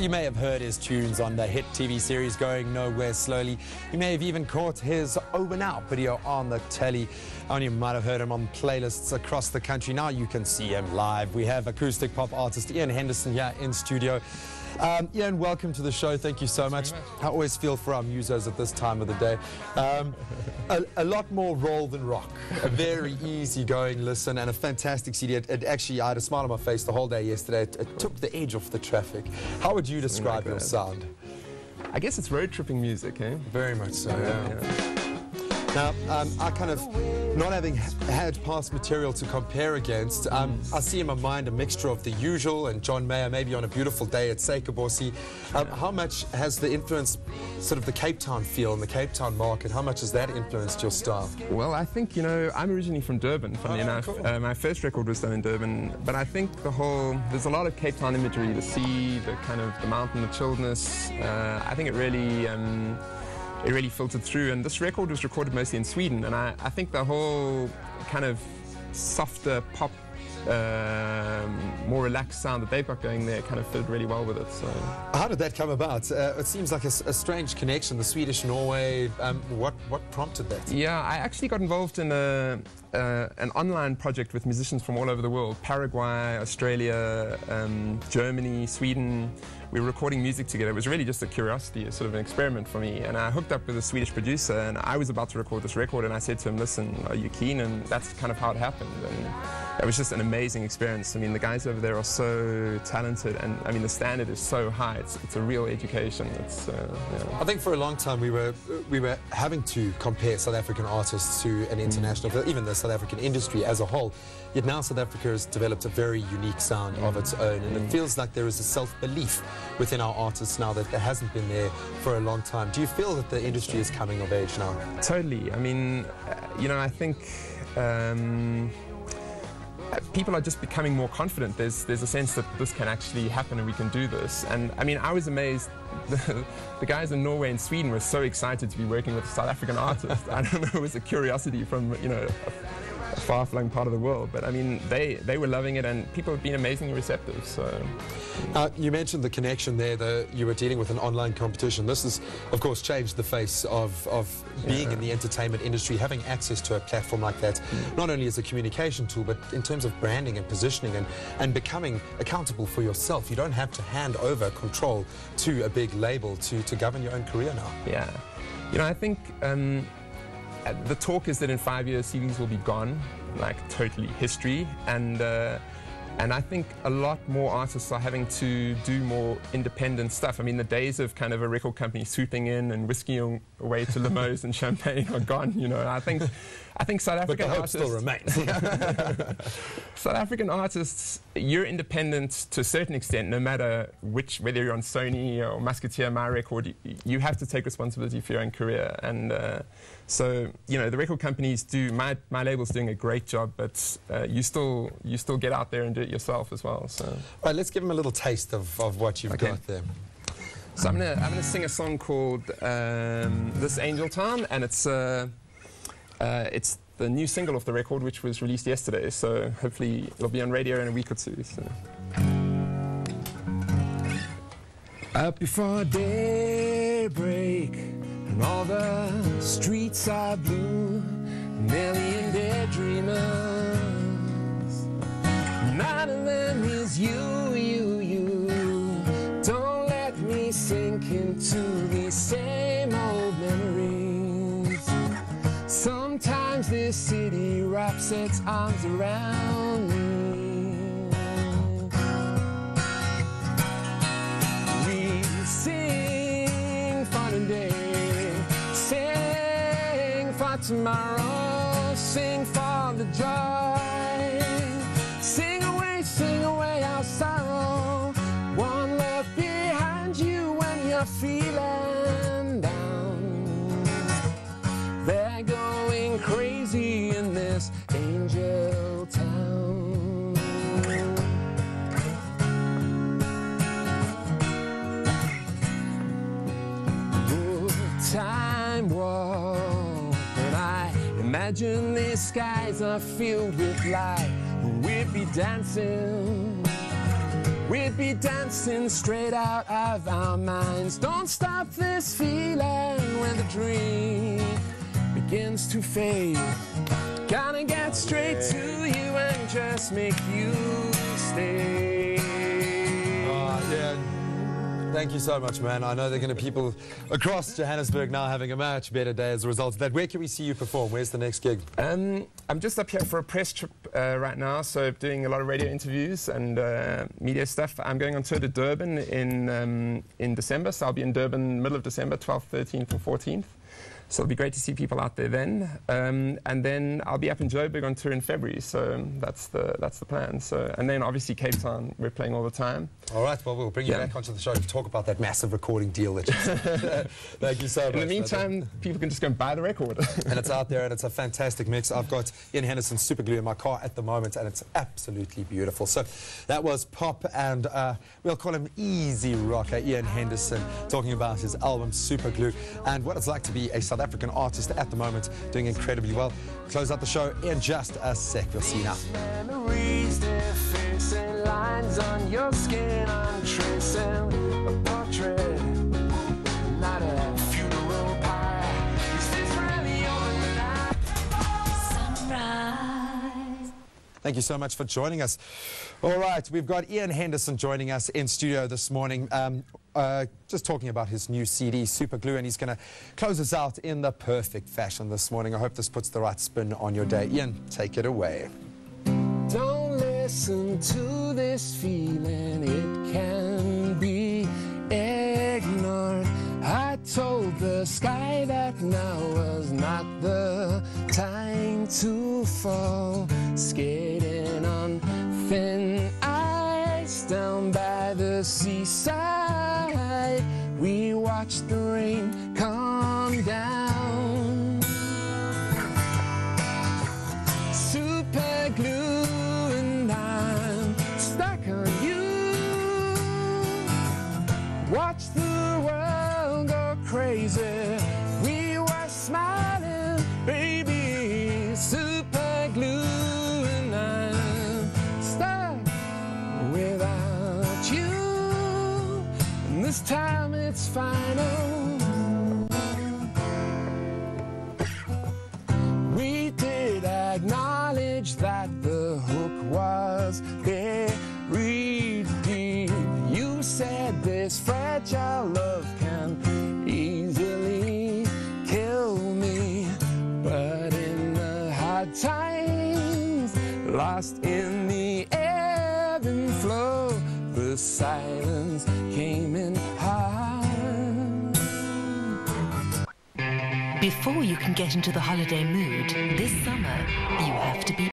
You may have heard his tunes on the hit TV series Going Nowhere Slowly. You may have even caught his Over Now video on the telly. And you might have heard him on playlists across the country. Now you can see him live. We have acoustic pop artist Ian Henderson here in studio. Um, Ian, welcome to the show. Thank you so much. I always feel for our musos at this time of the day. Um, a, a lot more roll than rock. A very easy-going listen and a fantastic CD. It, it actually, I had a smile on my face the whole day yesterday. It, it took the edge off the traffic. How would you describe your that. sound? I guess it's road tripping music, eh? Very much so, Yeah. Now, um, I kind of, not having had past material to compare against, um, I see in my mind a mixture of the usual and John Mayer, maybe on a beautiful day at Seikaborsi. Um, how much has the influence, sort of the Cape Town feel and the Cape Town market, how much has that influenced your style? Well, I think, you know, I'm originally from Durban, funny Oh, enough. cool. Uh, my first record was done in Durban, but I think the whole, there's a lot of Cape Town imagery, the sea, the kind of the mountain, the chilledness. Uh, I think it really, um, it really filtered through. And this record was recorded mostly in Sweden, and I, I think the whole kind of softer pop, um, more relaxed sound that they've got going there kind of fitted really well with it. So. How did that come about? Uh, it seems like a strange connection, the Swedish-Norway. Um, what, what prompted that? Yeah, I actually got involved in a, uh, an online project with musicians from all over the world Paraguay, Australia, um, Germany, Sweden. We were recording music together. It was really just a curiosity, a sort of an experiment for me. And I hooked up with a Swedish producer, and I was about to record this record, and I said to him, Listen, are you keen? And that's kind of how it happened. And it was just an amazing experience. I mean, the guys over there are so talented, and I mean, the standard is so high. It's, it's a real education. It's, uh, yeah. I think for a long time we were we were having to compare South African artists to an mm. international, even the South African industry as a whole. Yet now South Africa has developed a very unique sound of mm. its own, and it mm. feels like there is a self-belief within our artists now that there hasn't been there for a long time. Do you feel that the industry is coming of age now? Totally. I mean, uh, you know, I think um, people are just becoming more confident. There's there's a sense that this can actually happen and we can do this. And I mean, I was amazed. The, the guys in Norway and Sweden were so excited to be working with a South African artist. I don't know, it was a curiosity from you know. Far-flung part of the world, but I mean, they, they were loving it, and people have been amazingly receptive. So, Uh, you mentioned the connection there that you were dealing with an online competition. This has, of course, changed the face of, of being in the entertainment industry, having access to a platform like that, not only as a communication tool, but in terms of branding and positioning and, and becoming accountable for yourself. You don't have to hand over control to a big label to, to govern your own career now. Yeah. You know, I think um, uh, the talk is that in five years CDs will be gone, like totally history, and uh, and I think a lot more artists are having to do more independent stuff. I mean, the days of kind of a record company swooping in and whisking away to limos and champagne are gone. You know, I think I think South But the African hope artists still remains. South African artists, you're independent to a certain extent, no matter which, whether you're on Sony or Musketeer, My Record, you, you have to take responsibility for your own career. And uh, so, you know, the record companies do, my, my label's doing a great job, but uh, you, still, you still get out there and do it yourself as well. So, All right, let's give them a little taste of, of what you've Okay. got there. so I'm going to I'm gonna sing a song called um, This Angel Town, and it's, uh, uh, it's the new single of the record, which was released yesterday. So hopefully it'll be on radio in a week or two. So. Up before daybreak, and all the streets are blue. Million daydreamers. None of them is you, you, you. Don't let me sink into these same Sometimes this city wraps its arms around me. We sing for today, sing for tomorrow, sing for the joy. in this angel town. Time warp, and I imagine these skies are filled with light. We'd be dancing. We'd be dancing straight out of our minds. Don't stop this feeling when the dream begins to fade. Gotta get straight to you and just make you stay. Oh, yeah. Thank you so much, man. I know there are going to be people across Johannesburg now having a much better day as a result of that. Where can we see you perform? Where's the next gig? Um, I'm just up here for a press trip uh, right now, so doing a lot of radio interviews and uh, media stuff. I'm going on tour to Durban in um, in December, so I'll be in Durban middle of December, 12th, 13th, and 14th. So it'll be great to see people out there then. Um, and then I'll be up in Joburg on tour in February. So that's the that's the plan. So and then obviously Cape Town, we're playing all the time. All right, well, we'll bring you Yeah. back onto the show to talk about that massive recording deal that you Thank you so much. In the meantime, people can just go and buy the record. and it's out there and it's a fantastic mix. I've got Ian Henderson super glue in my car at the moment and it's absolutely beautiful. So that was pop and uh, we'll call him easy rocker Ian Henderson talking about his album Super Glue and what it's like to be a South African artist at the moment doing incredibly well. Close out the show in just a sec. We'll see you now. Memories, facing lines on your skin. I'm tracing a portrait, not a funeral pie. Is this really your night? Sunrise. Thank you so much for joining us. All right, we've got Ian Henderson joining us in studio this morning, um, uh, just talking about his new CD, Super Glue, and he's going to close us out in the perfect fashion this morning. I hope this puts the right spin on your day. Ian, take it away. Don't listen to this feeling, it can be ignored. I told the sky that now was not the time to fall. Skating on thin down by the seaside, we watched the rain come down. super glue and I'm stuck on you. Watch the world go crazy. We were smiling, baby. Super time it's final. We did acknowledge that the hook was buried deep. You said this fragile love can easily kill me, but in the hard times, lost in the ebb and flow, silence came in. Before you can get into the holiday mood, this summer, you have to be